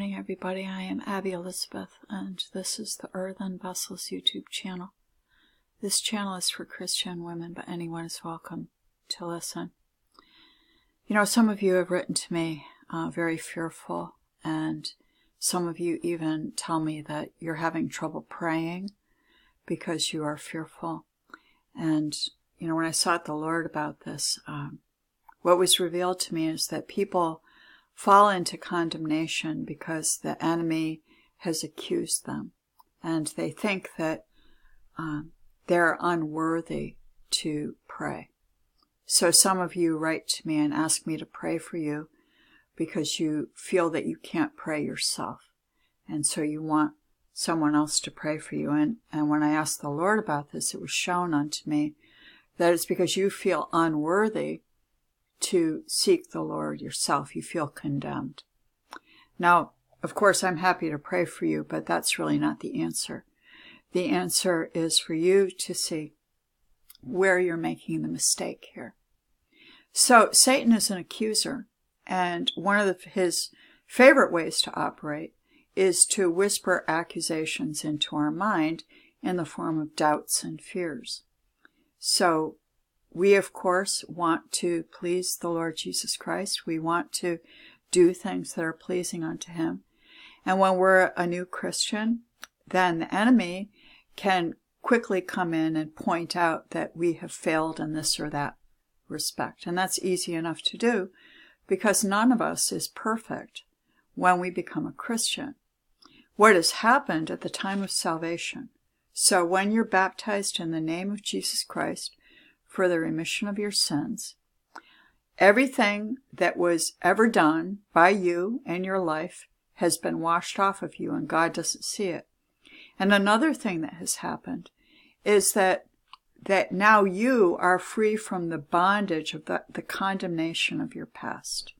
morning, everybody. I am Abby Elizabeth, and this is the Earthen Vessels YouTube channel. This channel is for Christian women, but anyone is welcome to listen. You know, some of you have written to me uh, very fearful, and some of you even tell me that you're having trouble praying because you are fearful. And, you know, when I sought the Lord about this, um, what was revealed to me is that people fall into condemnation because the enemy has accused them and they think that um, they're unworthy to pray. So some of you write to me and ask me to pray for you because you feel that you can't pray yourself. And so you want someone else to pray for you. And, and when I asked the Lord about this, it was shown unto me that it's because you feel unworthy to seek the Lord yourself. You feel condemned. Now, of course, I'm happy to pray for you, but that's really not the answer. The answer is for you to see where you're making the mistake here. So Satan is an accuser, and one of the, his favorite ways to operate is to whisper accusations into our mind in the form of doubts and fears. So we, of course, want to please the Lord Jesus Christ. We want to do things that are pleasing unto Him. And when we're a new Christian, then the enemy can quickly come in and point out that we have failed in this or that respect. And that's easy enough to do because none of us is perfect when we become a Christian. What has happened at the time of salvation? So when you're baptized in the name of Jesus Christ, for the remission of your sins. Everything that was ever done by you in your life has been washed off of you, and God doesn't see it. And another thing that has happened is that that now you are free from the bondage of the, the condemnation of your past.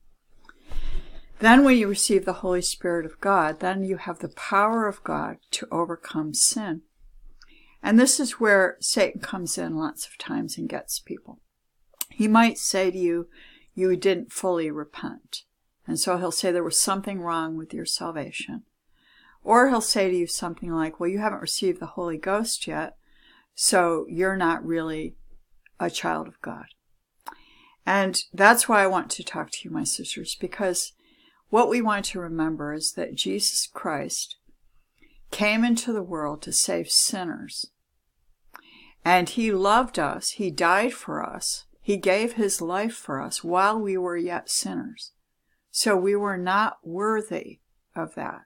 Then when you receive the Holy Spirit of God, then you have the power of God to overcome sin. And this is where Satan comes in lots of times and gets people. He might say to you, you didn't fully repent. And so he'll say there was something wrong with your salvation. Or he'll say to you something like, well, you haven't received the Holy Ghost yet, so you're not really a child of God. And that's why I want to talk to you, my sisters, because what we want to remember is that Jesus Christ came into the world to save sinners. And he loved us. He died for us. He gave his life for us while we were yet sinners. So we were not worthy of that.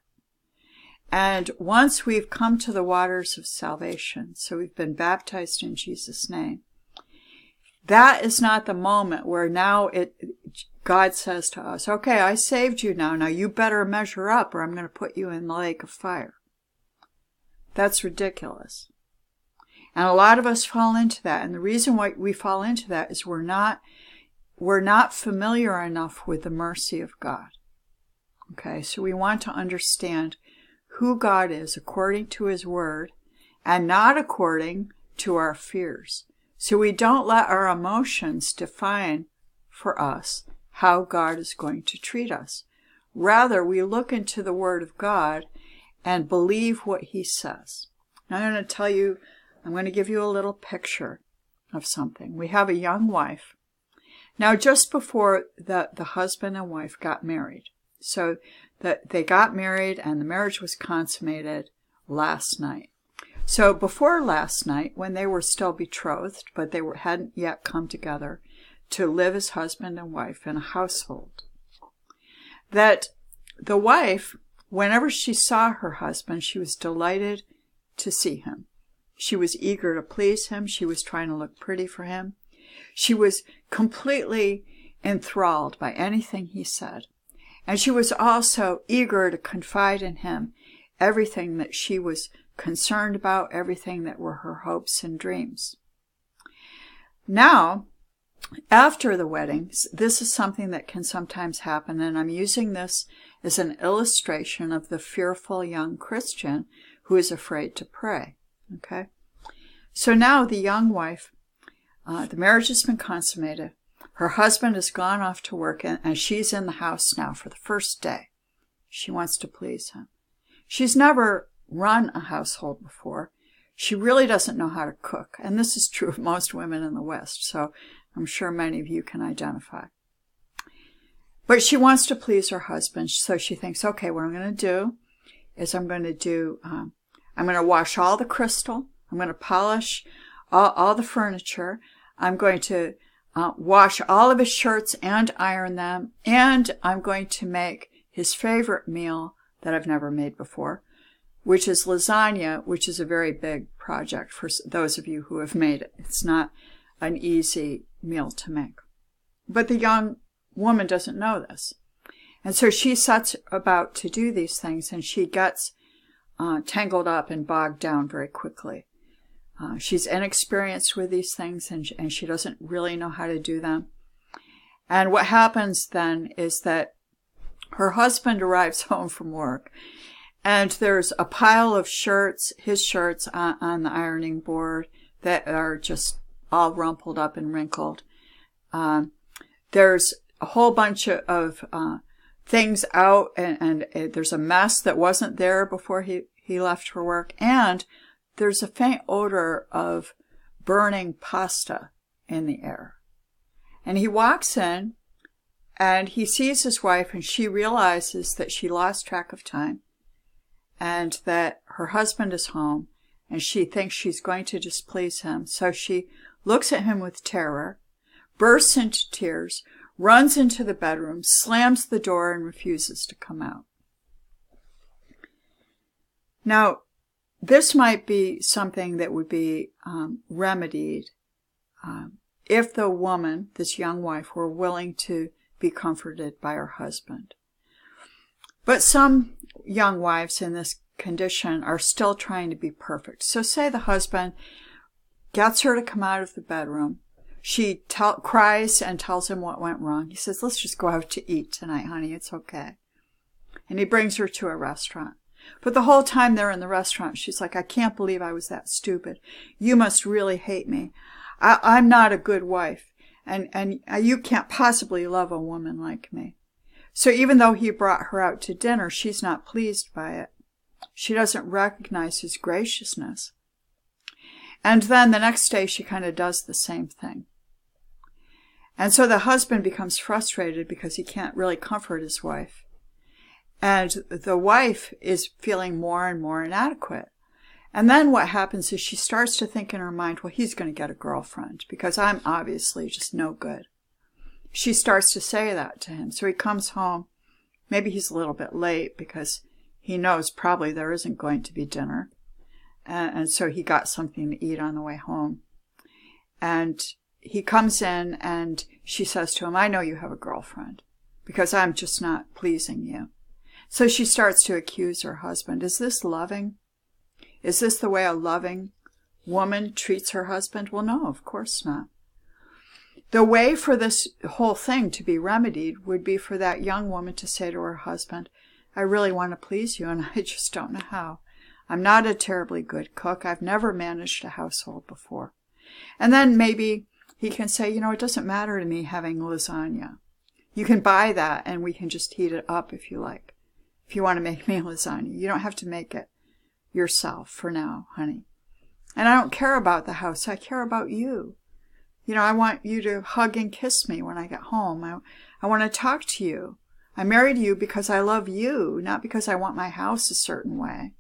And once we've come to the waters of salvation, so we've been baptized in Jesus' name, that is not the moment where now it, God says to us, okay, I saved you now. Now you better measure up or I'm going to put you in the lake of fire. That's ridiculous. And a lot of us fall into that. And the reason why we fall into that is we're not, we're not familiar enough with the mercy of God. Okay. So we want to understand who God is according to his word and not according to our fears. So we don't let our emotions define for us how God is going to treat us. Rather, we look into the word of God and believe what he says. Now, I'm going to tell you, I'm going to give you a little picture of something. We have a young wife. Now, just before the, the husband and wife got married, so that they got married and the marriage was consummated last night. So before last night, when they were still betrothed, but they were, hadn't yet come together to live as husband and wife in a household, that the wife Whenever she saw her husband, she was delighted to see him. She was eager to please him. She was trying to look pretty for him. She was completely enthralled by anything he said. And she was also eager to confide in him everything that she was concerned about, everything that were her hopes and dreams. Now, after the weddings, this is something that can sometimes happen, and I'm using this as an illustration of the fearful young Christian who is afraid to pray. Okay? So now the young wife, uh, the marriage has been consummated. Her husband has gone off to work, and, and she's in the house now for the first day. She wants to please him. She's never run a household before. She really doesn't know how to cook. And this is true of most women in the West. So I'm sure many of you can identify. But she wants to please her husband. So she thinks, okay, what I'm going to do is I'm going to do, um, I'm going to wash all the crystal. I'm going to polish all, all the furniture. I'm going to uh, wash all of his shirts and iron them. And I'm going to make his favorite meal that I've never made before, which is lasagna, which is a very big project for those of you who have made it. It's not an easy meal to make. But the young woman doesn't know this. And so she sets about to do these things and she gets uh, tangled up and bogged down very quickly. Uh, she's inexperienced with these things and, and she doesn't really know how to do them. And what happens then is that her husband arrives home from work and there's a pile of shirts, his shirts on, on the ironing board that are just all rumpled up and wrinkled. Um, there's a whole bunch of, uh, things out and, and it, there's a mess that wasn't there before he, he left for work. And there's a faint odor of burning pasta in the air. And he walks in and he sees his wife and she realizes that she lost track of time and that her husband is home and she thinks she's going to displease him. So she looks at him with terror, bursts into tears, runs into the bedroom, slams the door, and refuses to come out. Now, this might be something that would be um, remedied um, if the woman, this young wife, were willing to be comforted by her husband. But some young wives in this condition are still trying to be perfect. So say the husband gets her to come out of the bedroom. She tell, cries and tells him what went wrong. He says, let's just go out to eat tonight, honey. It's okay. And he brings her to a restaurant. But the whole time they're in the restaurant, she's like, I can't believe I was that stupid. You must really hate me. I, am not a good wife. And, and you can't possibly love a woman like me. So even though he brought her out to dinner, she's not pleased by it. She doesn't recognize his graciousness. And then the next day she kind of does the same thing. And so the husband becomes frustrated because he can't really comfort his wife. And the wife is feeling more and more inadequate. And then what happens is she starts to think in her mind, well, he's going to get a girlfriend because I'm obviously just no good. She starts to say that to him. So he comes home. Maybe he's a little bit late because he knows probably there isn't going to be dinner. And, so he got something to eat on the way home. And he comes in and she says to him, I know you have a girlfriend because I'm just not pleasing you. So she starts to accuse her husband. Is this loving? Is this the way a loving woman treats her husband? Well, no, of course not. The way for this whole thing to be remedied would be for that young woman to say to her husband, I really want to please you, and I just don't know how. I'm not a terribly good cook. I've never managed a household before. And then maybe he can say, you know, it doesn't matter to me having lasagna. You can buy that and we can just heat it up if you like. If you want to make me lasagna, you don't have to make it yourself for now, honey. And I don't care about the house. I care about you. You know, I want you to hug and kiss me when I get home. I, I want to talk to you. I married you because I love you, not because I want my house a certain way.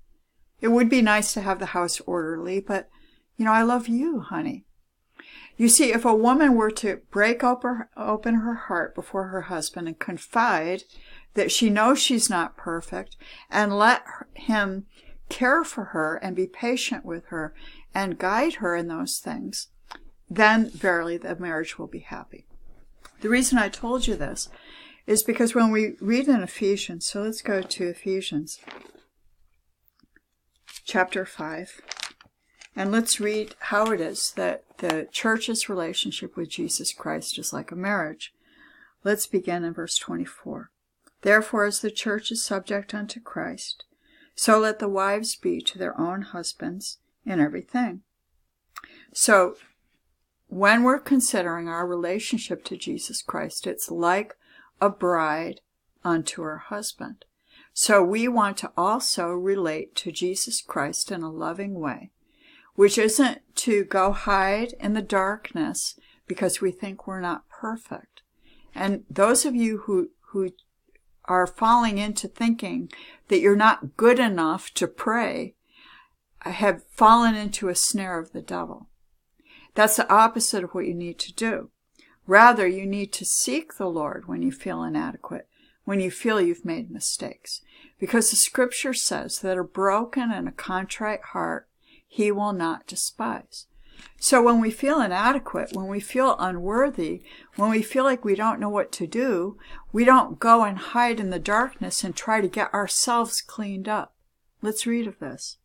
It would be nice to have the house orderly, but, you know, I love you, honey. You see, if a woman were to break open her heart before her husband and confide that she knows she's not perfect and let him care for her and be patient with her and guide her in those things, then verily the marriage will be happy. The reason I told you this is because when we read in Ephesians, so let's go to Ephesians chapter 5, and let's read how it is that the church's relationship with Jesus Christ is like a marriage. Let's begin in verse 24. Therefore, as the church is subject unto Christ, so let the wives be to their own husbands in everything. So, when we're considering our relationship to Jesus Christ, it's like a bride unto her husband. So we want to also relate to Jesus Christ in a loving way, which isn't to go hide in the darkness because we think we're not perfect. And those of you who, who are falling into thinking that you're not good enough to pray have fallen into a snare of the devil. That's the opposite of what you need to do. Rather, you need to seek the Lord when you feel inadequate, when you feel you've made mistakes. Because the scripture says that a broken and a contrite heart he will not despise. So when we feel inadequate, when we feel unworthy, when we feel like we don't know what to do, we don't go and hide in the darkness and try to get ourselves cleaned up. Let's read of this.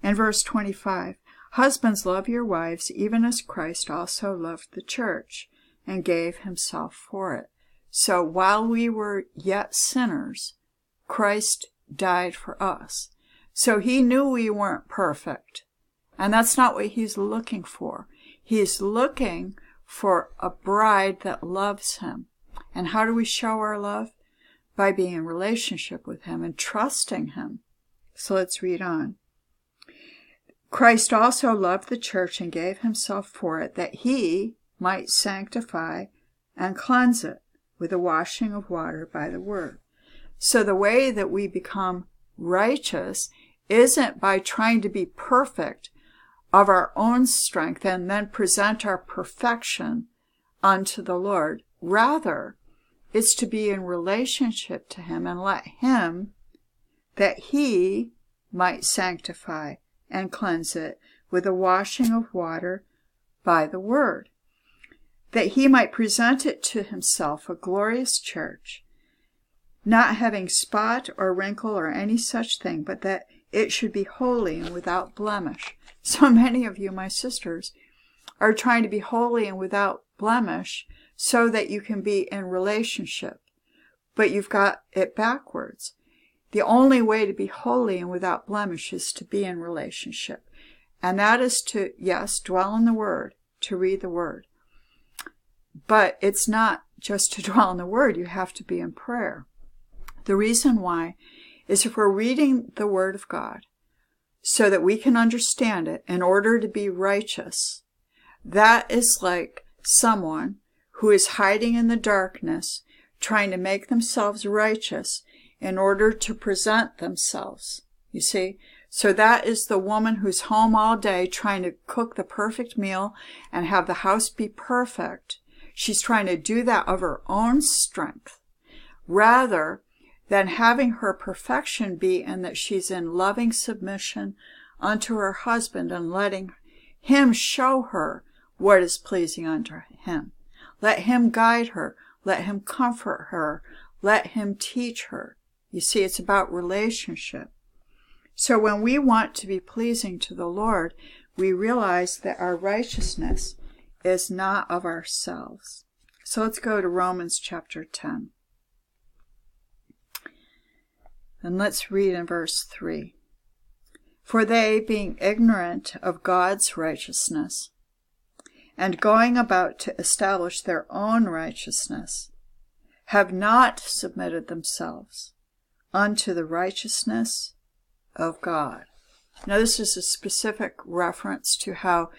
In verse 25, Husbands, love your wives, even as Christ also loved the church and gave himself for it. So while we were yet sinners, Christ died for us. So he knew we weren't perfect. And that's not what he's looking for. He's looking for a bride that loves him. And how do we show our love? By being in relationship with him and trusting him. So let's read on. Christ also loved the church and gave himself for it, that he might sanctify and cleanse it with the washing of water by the word. So the way that we become righteous isn't by trying to be perfect of our own strength and then present our perfection unto the Lord. Rather, it's to be in relationship to Him and let Him, that He might sanctify and cleanse it with the washing of water by the word, that he might present it to himself a glorious church, not having spot or wrinkle or any such thing, but that it should be holy and without blemish. So many of you, my sisters, are trying to be holy and without blemish so that you can be in relationship. But you've got it backwards. The only way to be holy and without blemish is to be in relationship. And that is to, yes, dwell in the Word, to read the Word. But it's not just to dwell in the Word, you have to be in prayer. The reason why is if we're reading the Word of God so that we can understand it in order to be righteous, that is like someone who is hiding in the darkness, trying to make themselves righteous in order to present themselves. You see? So that is the woman who's home all day trying to cook the perfect meal and have the house be perfect. She's trying to do that of her own strength rather than having her perfection be in that she's in loving submission unto her husband and letting him show her what is pleasing unto him. Let him guide her. Let him comfort her. Let him teach her. You see, it's about relationship. So when we want to be pleasing to the Lord, we realize that our righteousness is not of ourselves. So let's go to Romans chapter 10. And let's read in verse 3. For they, being ignorant of God's righteousness, and going about to establish their own righteousness, have not submitted themselves unto the righteousness of God. Now, this is a specific reference to how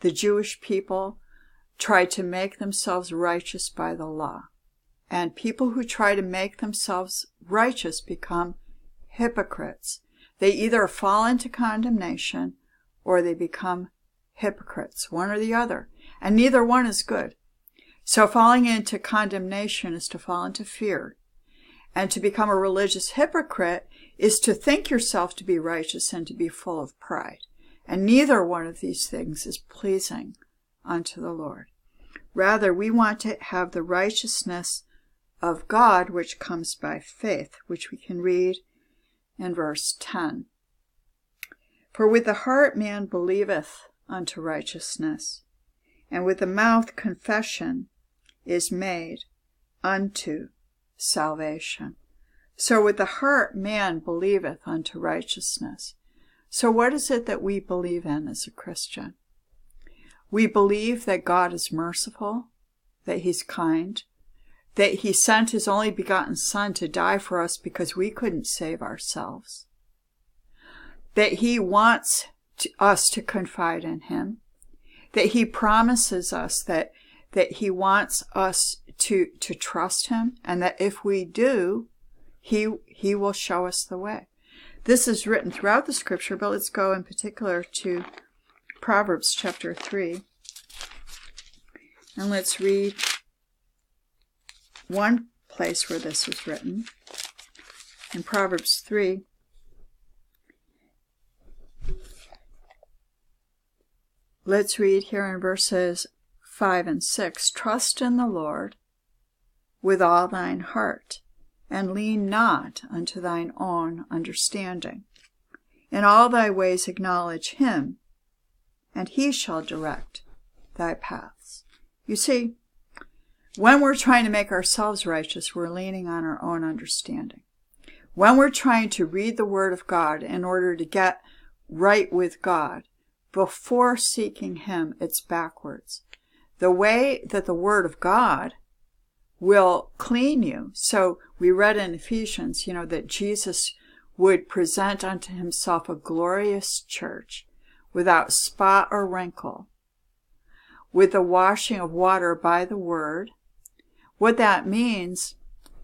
the Jewish people try to make themselves righteous by the law. And people who try to make themselves righteous become hypocrites. They either fall into condemnation or they become hypocrites, one or the other. And neither one is good. So falling into condemnation is to fall into fear. And to become a religious hypocrite is to think yourself to be righteous and to be full of pride. And neither one of these things is pleasing unto the Lord. Rather, we want to have the righteousness of God which comes by faith, which we can read in verse 10. For with the heart man believeth unto righteousness, and with the mouth confession is made unto salvation. So with the heart man believeth unto righteousness. So what is it that we believe in as a Christian? We believe that God is merciful, that he's kind, that he sent his only begotten Son to die for us because we couldn't save ourselves, that he wants to, us to confide in him, that he promises us that, that he wants us to, to trust him, and that if we do, he, he will show us the way. This is written throughout the scripture, but let's go in particular to Proverbs chapter 3. And let's read one place where this was written in Proverbs 3. Let's read here in verses 5 and 6 Trust in the Lord with all thine heart, and lean not unto thine own understanding. In all thy ways acknowledge him, and he shall direct thy paths. You see, when we're trying to make ourselves righteous, we're leaning on our own understanding. When we're trying to read the Word of God in order to get right with God, before seeking Him, it's backwards. The way that the Word of God will clean you. So we read in Ephesians, you know, that Jesus would present unto himself a glorious church without spot or wrinkle, with the washing of water by the word. What that means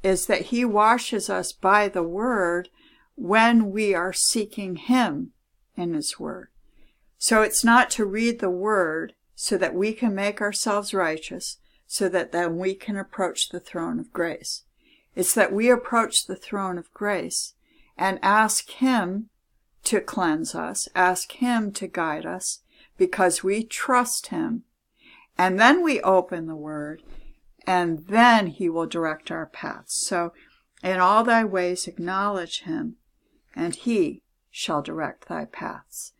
is that he washes us by the word when we are seeking him in his word. So it's not to read the word so that we can make ourselves righteous, so that then we can approach the throne of grace. It's that we approach the throne of grace and ask him to cleanse us, ask Him to guide us because we trust Him. And then we open the Word, and then He will direct our paths. So, in all thy ways acknowledge Him, and He shall direct thy paths.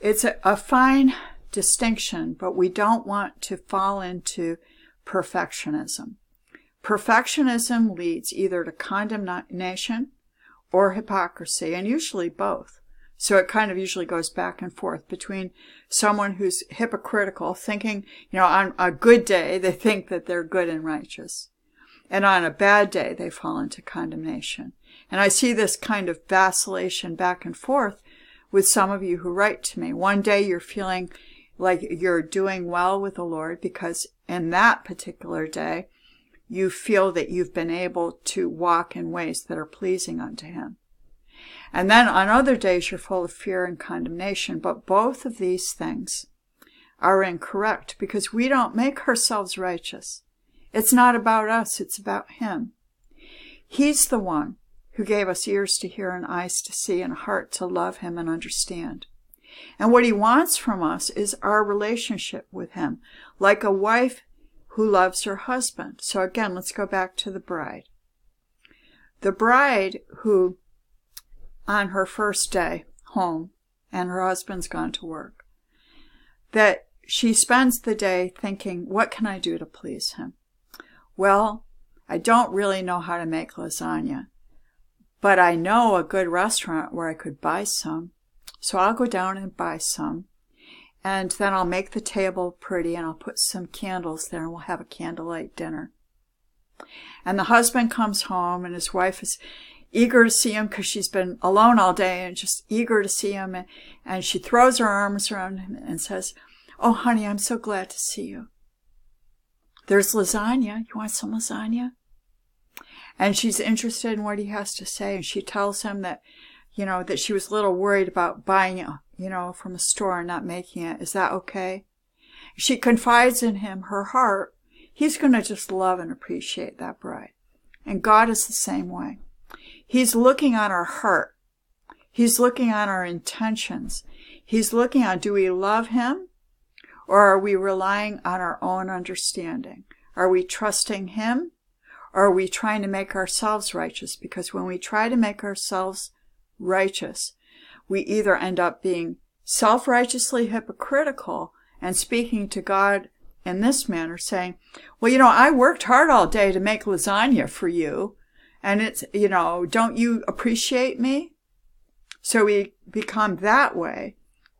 It's a, a fine distinction, but we don't want to fall into perfectionism. Perfectionism leads either to condemnation or hypocrisy, and usually both. So it kind of usually goes back and forth between someone who's hypocritical, thinking, you know, on a good day, they think that they're good and righteous. And on a bad day, they fall into condemnation. And I see this kind of vacillation back and forth with some of you who write to me. One day you're feeling like you're doing well with the Lord because in that particular day, you feel that you've been able to walk in ways that are pleasing unto Him. And then on other days, you're full of fear and condemnation. But both of these things are incorrect because we don't make ourselves righteous. It's not about us, it's about Him. He's the one who gave us ears to hear and eyes to see and a heart to love Him and understand. And what He wants from us is our relationship with Him, like a wife who loves her husband. So again, let's go back to the bride. The bride who, on her first day home, and her husband's gone to work, that she spends the day thinking, what can I do to please him? Well, I don't really know how to make lasagna, but I know a good restaurant where I could buy some. So I'll go down and buy some. And then I'll make the table pretty and I'll put some candles there and we'll have a candlelight dinner. And the husband comes home and his wife is eager to see him because she's been alone all day and just eager to see him. And, and she throws her arms around him and says, Oh, honey, I'm so glad to see you. There's lasagna. You want some lasagna? And she's interested in what he has to say. And she tells him that, you know, that she was a little worried about buying it, you know, from a store and not making it. Is that okay? She confides in him her heart. He's going to just love and appreciate that bride. And God is the same way. He's looking on our heart. He's looking on our intentions. He's looking on, do we love him? Or are we relying on our own understanding? Are we trusting him? Or are we trying to make ourselves righteous? Because when we try to make ourselves righteous, we either end up being self righteously hypocritical and speaking to God in this manner, saying, Well, you know, I worked hard all day to make lasagna for you, and it's, you know, don't you appreciate me? So we become that way,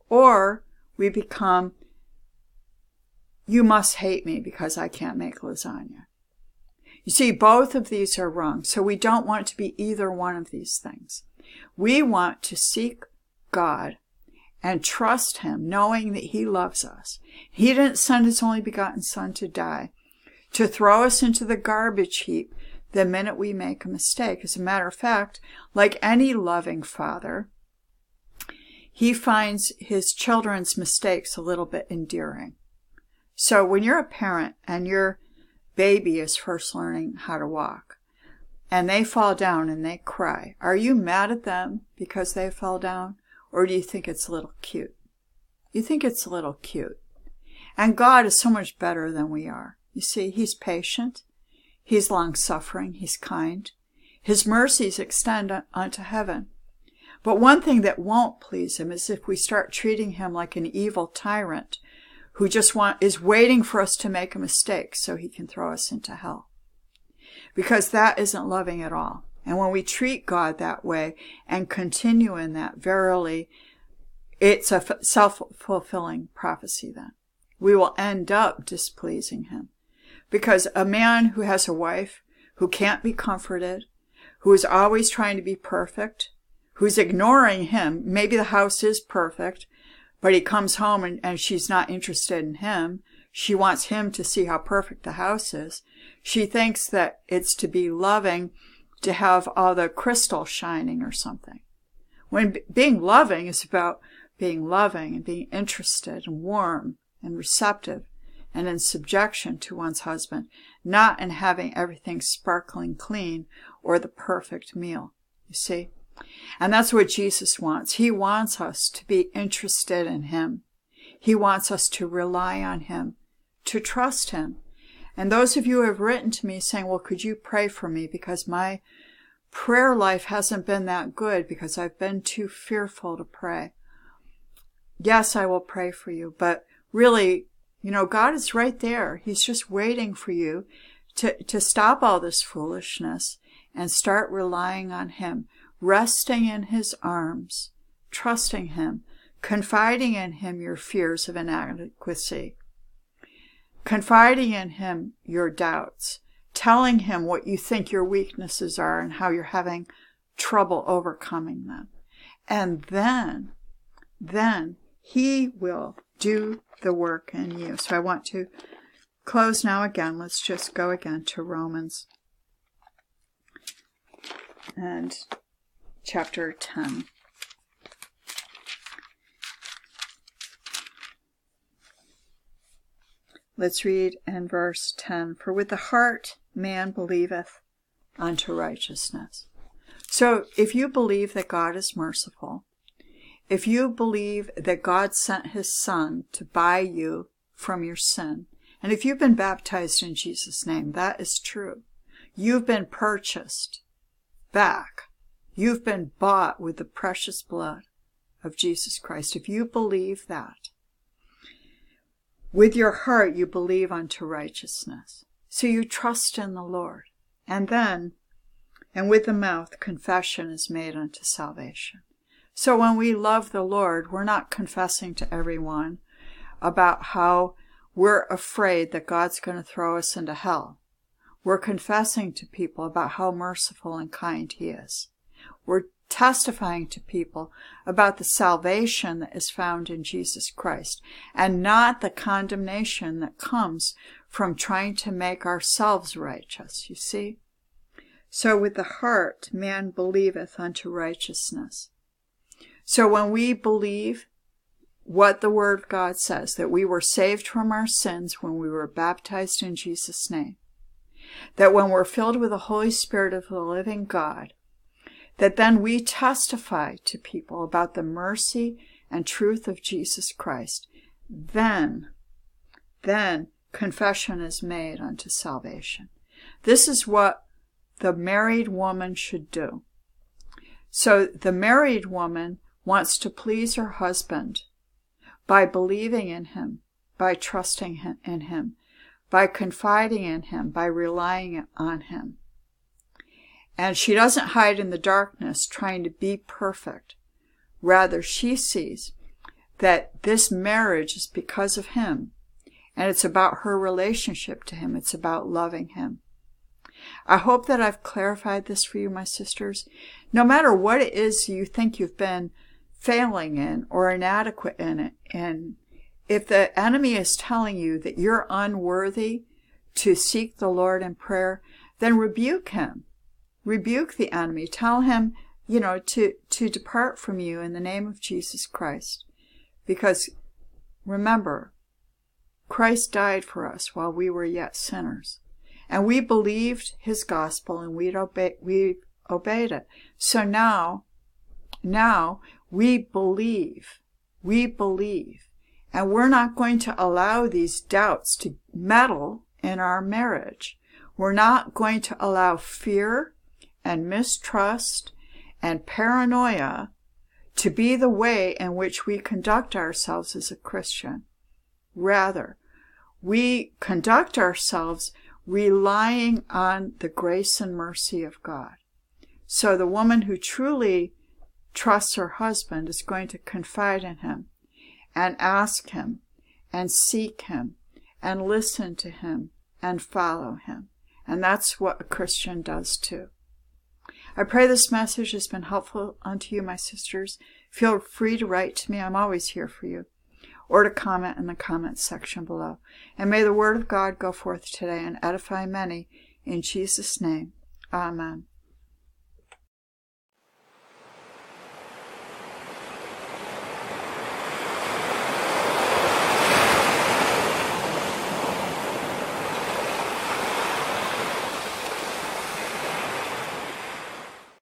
or we become, You must hate me because I can't make lasagna. You see, both of these are wrong. So we don't want to be either one of these things. We want to seek God and trust Him, knowing that He loves us. He didn't send His only begotten Son to die, to throw us into the garbage heap the minute we make a mistake. As a matter of fact, like any loving father, he finds his children's mistakes a little bit endearing. So when you're a parent and your baby is first learning how to walk and they fall down and they cry, are you mad at them because they fell down? Or do you think it's a little cute? You think it's a little cute. And God is so much better than we are. You see, He's patient. He's long suffering. He's kind. His mercies extend unto heaven. But one thing that won't please him is if we start treating him like an evil tyrant who just want, is waiting for us to make a mistake so he can throw us into hell. Because that isn't loving at all. And when we treat God that way and continue in that, verily, it's a self-fulfilling prophecy then. We will end up displeasing him. Because a man who has a wife who can't be comforted, who is always trying to be perfect, who's ignoring him. Maybe the house is perfect, but he comes home and, and she's not interested in him. She wants him to see how perfect the house is. She thinks that it's to be loving to have all the crystal shining or something. When b- being loving is about being loving and being interested and warm and receptive and in subjection to one's husband, not in having everything sparkling clean or the perfect meal. You see? And that's what Jesus wants. He wants us to be interested in Him. He wants us to rely on Him, to trust Him. And those of you who have written to me saying, well, could you pray for me? Because my prayer life hasn't been that good because I've been too fearful to pray. Yes, I will pray for you, but really, you know, God is right there. He's just waiting for you to, to stop all this foolishness and start relying on Him resting in his arms, trusting him, confiding in him your fears of inadequacy, confiding in him your doubts, telling him what you think your weaknesses are and how you're having trouble overcoming them. And then, then he will do the work in you. So I want to close now again. Let's just go again to Romans. And chapter 10. Let's read in verse 10 For with the heart man believeth unto righteousness. So if you believe that God is merciful, if you believe that God sent his Son to buy you from your sin, and if you've been baptized in Jesus' name, that is true. You've been purchased back You've been bought with the precious blood of Jesus Christ. If you believe that, with your heart you believe unto righteousness. So you trust in the Lord. And then, and with the mouth, confession is made unto salvation. So when we love the Lord, we're not confessing to everyone about how we're afraid that God's going to throw us into hell. We're confessing to people about how merciful and kind He is. We're testifying to people about the salvation that is found in Jesus Christ and not the condemnation that comes from trying to make ourselves righteous, you see? So with the heart man believeth unto righteousness. So when we believe what the Word of God says, that we were saved from our sins when we were baptized in Jesus' name, that when we're filled with the Holy Spirit of the living God, that then we testify to people about the mercy and truth of Jesus Christ, then, then confession is made unto salvation. This is what the married woman should do. So the married woman wants to please her husband by believing in him, by trusting in him, by confiding in him, by relying on him. And she doesn't hide in the darkness trying to be perfect. Rather, she sees that this marriage is because of him. And it's about her relationship to him. It's about loving him. I hope that I've clarified this for you, my sisters. No matter what it is you think you've been failing in or inadequate in it, and if the enemy is telling you that you're unworthy to seek the Lord in prayer, then rebuke him. Rebuke the enemy. Tell him, you know, to, to depart from you in the name of Jesus Christ. Because remember, Christ died for us while we were yet sinners. And we believed his gospel and we'd we obeyed it. So now, now we believe. We believe. And we're not going to allow these doubts to meddle in our marriage. We're not going to allow fear and mistrust and paranoia to be the way in which we conduct ourselves as a Christian. Rather, we conduct ourselves relying on the grace and mercy of God. So the woman who truly trusts her husband is going to confide in him and ask him and seek him and listen to him and follow him. And that's what a Christian does too. I pray this message has been helpful unto you, my sisters. Feel free to write to me. I'm always here for you. Or to comment in the comments section below. And may the word of God go forth today and edify many. In Jesus' name, amen.